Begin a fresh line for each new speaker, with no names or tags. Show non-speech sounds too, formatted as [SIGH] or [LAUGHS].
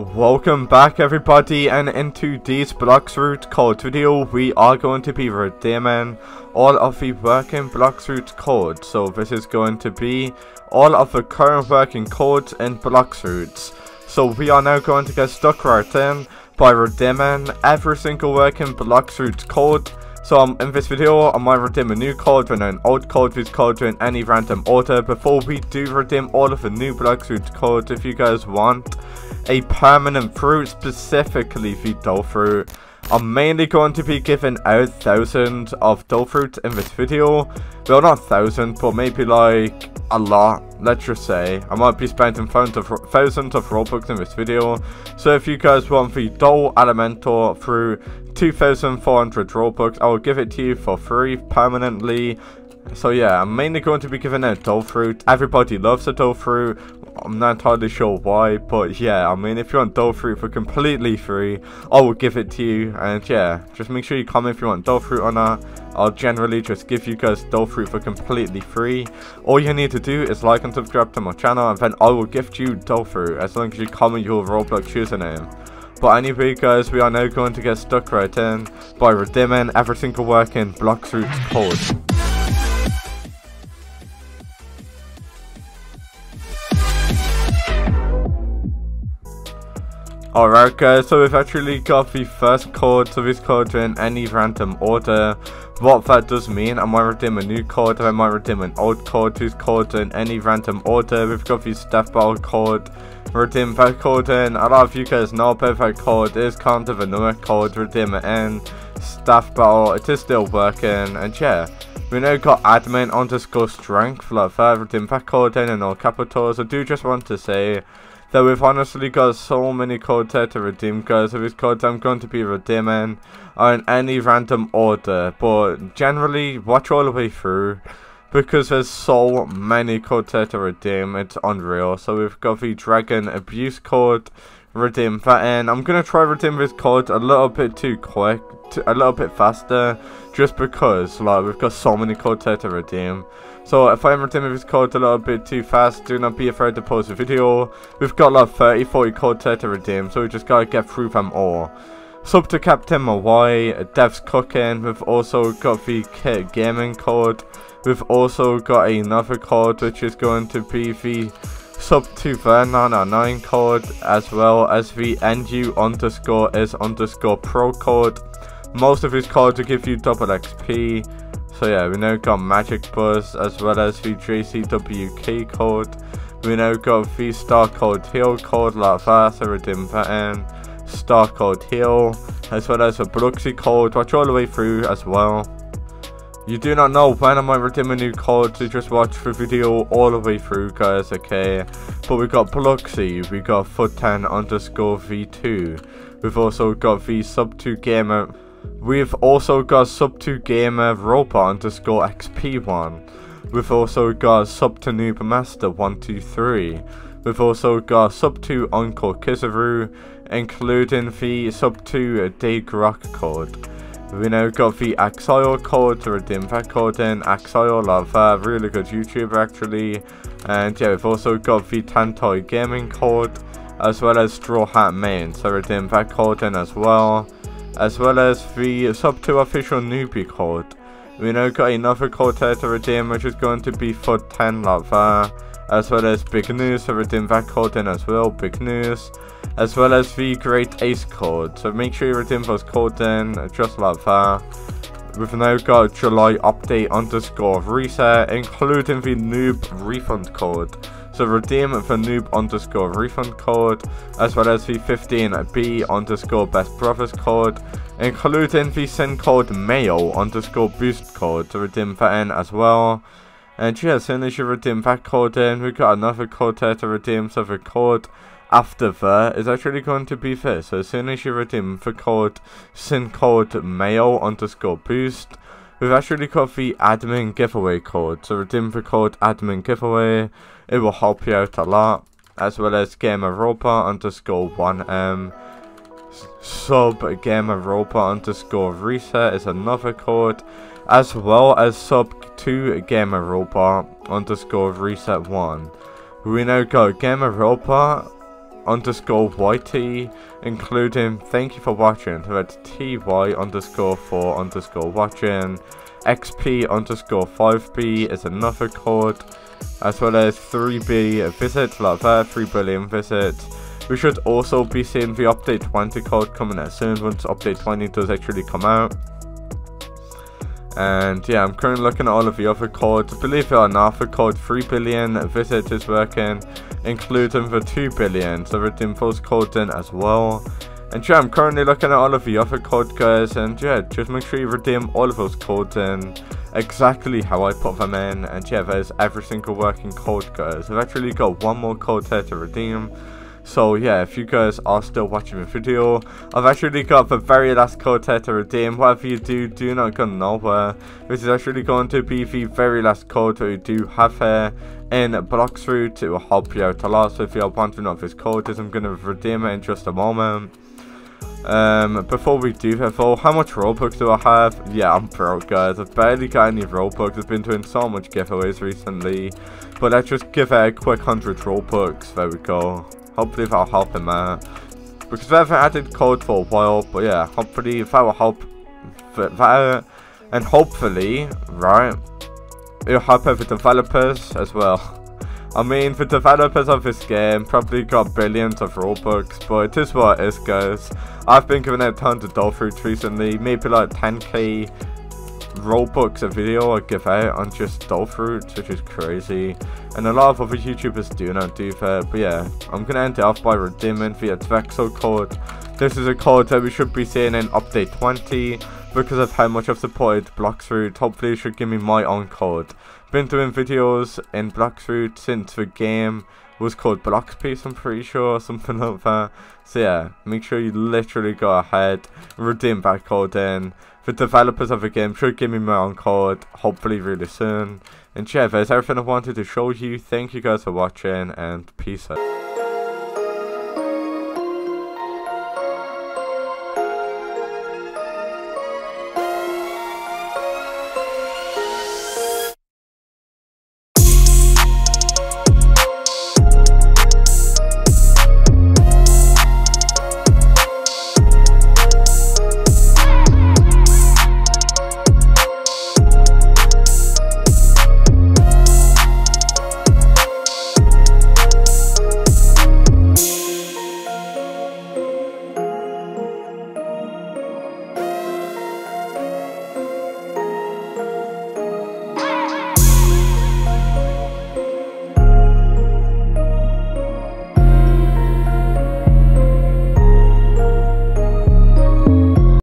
Welcome back everybody and into this Blox Fruits code video we are going to be redeeming all of the working Blox Fruits code. So this is going to be all of the current working codes in Blox Fruits. So we are now going to get stuck right in by redeeming every single working Blox Fruits code so um, in this video, I might redeem a new code and an old with code in any random order. Before we do redeem all of the new Blox Fruits codes, if you guys want a permanent fruit, specifically the Dough Fruit, I'm mainly going to be giving out thousands of Dough Fruit in this video. Well, not thousands, but maybe like a lot, let's just say. I might be spending thousands of, Robux in this video. So if you guys want the Dough Elementor through 2,400 Robux, I will give it to you for free permanently. So yeah, I'm mainly going to be giving out Fruit. Everybody loves a Fruit. I'm not entirely sure why, but yeah, I mean, if you want Fruit for completely free, I will give it to you. And yeah, just make sure you comment if you want Fruit or not. I'll generally just give you guys Fruit for completely free. All you need to do is like and subscribe to my channel, and then I will gift you Fruit as long as you comment your Roblox username. But anyway guys, we are now going to get stuck right in by redeeming every single working Blox Fruits code. Alright guys, so we've actually got the first code, so this code in any random order. What that does mean, I might redeem a new code, I might redeem an old code, whose code in any random order. We've got the staff battle code, redeem that code in. A lot of you guys know about that code, it is kind of another code, redeem it in. Staff battle, it is still working, and yeah. We now got admin underscore strength, like that, redeem that code in in all capitals. I do just want to say, that we've honestly got so many codes here to redeem guys. So these codes I'm going to be redeeming are in any random order. But generally watch all the way through. Because there's so many codes here to redeem. It's unreal. So we've got the Dragon Abuse code. Redeem that in. I'm going to try redeem this code a little bit too quick. A little bit faster. Just because like we've got so many codes here to redeem. So if I'm redeeming this code a little bit too fast, do not be afraid to pause the video. We've got like 30, 40 codes here to redeem, so we just gotta get through them all. Sub to Captain Maui, Dev's Cooking, we've also got the Kit Gaming code. We've also got another code which is going to be the sub to Vernon9 code as well as the NU underscore is underscore pro code. Most of these codes will give you double XP. So yeah, we now got Magicbus as well as the JCWK code. We now got the Star Code Heal code like that, so. Star Code Heal, as well as a Bruxy code, watch all the way through as well. You do not know when I might redeem a new code, so just watch the video all the way through guys, okay? But we got Bluxy, we got Foot10 underscore V2. We've also got V Sub2 Gamer We've also got sub2 gamer robot underscore XP1. We've also got sub 2 noob master 123. We've also got sub 2 Uncle Kizaru, including the sub 2 Daigrock code. We now got the Axiore code to redeem that code in. Axiore, love that, really good YouTuber actually. And yeah, we've also got the Tantoy Gaming code, as well as Straw Hat Main, so redeem that code in as well as well as the sub 2 official newbie code. We now got another code to redeem which is going to be for 10 lava, as well as big news to redeem that code in as well, big news, as well as the great ace code. So make sure you redeem those codes in just like that. We've now got July update underscore reset, including the noob refund code. So redeem the noob underscore refund code, as well as the 15b underscore best brothers code, including the send code mayo underscore boost code to redeem that in as well. And yeah, as soon as you redeem that code in, we've got another code to redeem, so the code after that is actually going to be this. So as soon as you redeem the code, send code mayo underscore boost, we've actually got the admin giveaway code. So redeem for code admin giveaway, it will help you out a lot. As well as gamer robot underscore 1m. Sub gamer robot underscore reset is another code. As well as sub 2 gamer robot underscore reset 1. We now got gamer robot underscore YT, including thank you for watching. So that's TY underscore 4 underscore watching. XP underscore 5B is another code, as well as 3B visits, like that, 3 billion visits. We should also be seeing the update 20 code coming out soon once update 20 does actually come out. And yeah, I'm currently looking at all of the other codes. Believe it or not, the code 3 billion visit is working, including the 2 billion. So redeem those codes in as well. And yeah, I'm currently looking at all of the other code guys. And yeah, just make sure you redeem all of those codes in exactly how I put them in. And yeah, there's every single working code guys. I've actually got one more code here to redeem. So yeah, if you guys are still watching the video, I've actually got the very last code here to redeem. Whatever you do, do not go nowhere. This is actually going to be the very last code that we do have here in Blox Fruits to help you out a lot. So if you're wanting of this code, I'm going to redeem it in just a moment. Um, before we do that though, how much Robux do I have? Yeah, I'm broke guys, I've barely got any Robux, I've been doing so much giveaways recently. But let's just give it a quick 100 Robux, there we go. Hopefully that'll help him out. Because we haven't added code for a while, but yeah, hopefully that will help that. And hopefully, right, it'll help the developers as well. [LAUGHS] I mean, the developers of this game probably got billions of Robux, but it is what it is, guys. I've been giving out tons of dough fruits recently, maybe like 10k Robux a video I give out on just fruits, which is crazy. And a lot of other YouTubers do not do that. But yeah, I'm to end it off by redeeming via Tvexo code. This is a code that we should be seeing in update 20 because of how much I've supported Blox Fruits. Hopefully it should give me my own code. Been doing videos in Blox Fruits since the game was called Blox Piece, I'm pretty sure, or something like that. So yeah, make sure you literally go ahead, redeem that code in. The developers of the game should give me my own code, hopefully really soon. And yeah, that's everything I wanted to show you. Thank you guys for watching, and peace out.